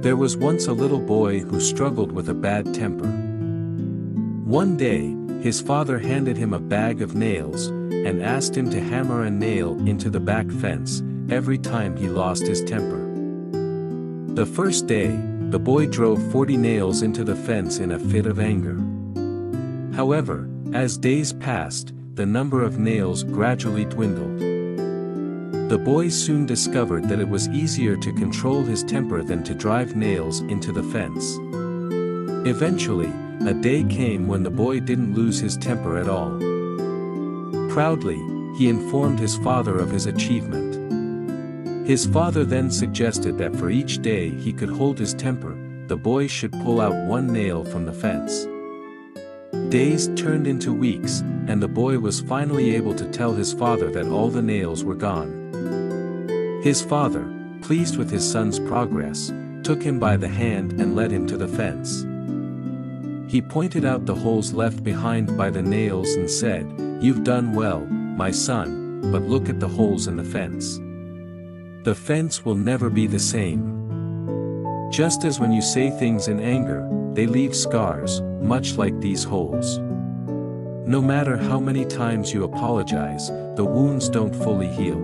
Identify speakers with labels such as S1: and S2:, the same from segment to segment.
S1: There was once a little boy who struggled with a bad temper. One day, his father handed him a bag of nails, and asked him to hammer a nail into the back fence, every time he lost his temper. The first day, the boy drove 40 nails into the fence in a fit of anger. However, as days passed, the number of nails gradually dwindled. The boy soon discovered that it was easier to control his temper than to drive nails into the fence. Eventually, a day came when the boy didn't lose his temper at all. Proudly, he informed his father of his achievement. His father then suggested that for each day he could hold his temper, the boy should pull out one nail from the fence. Days turned into weeks, and the boy was finally able to tell his father that all the nails were gone. His father, pleased with his son's progress, took him by the hand and led him to the fence. He pointed out the holes left behind by the nails and said, You've done well, my son, but look at the holes in the fence. The fence will never be the same. Just as when you say things in anger, they leave scars, much like these holes. No matter how many times you apologize, the wounds don't fully heal.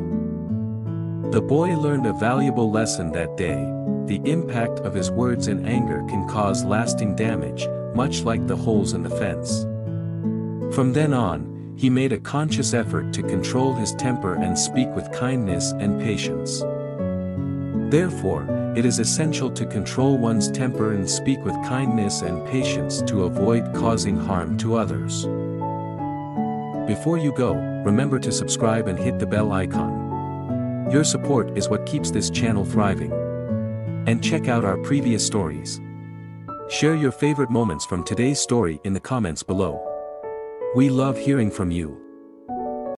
S1: The boy learned a valuable lesson that day, the impact of his words in anger can cause lasting damage, much like the holes in the fence. From then on, he made a conscious effort to control his temper and speak with kindness and patience. Therefore, it is essential to control one's temper and speak with kindness and patience to avoid causing harm to others. Before you go, remember to subscribe and hit the bell icon. Your support is what keeps this channel thriving. And check out our previous stories. Share your favorite moments from today's story in the comments below. We love hearing from you.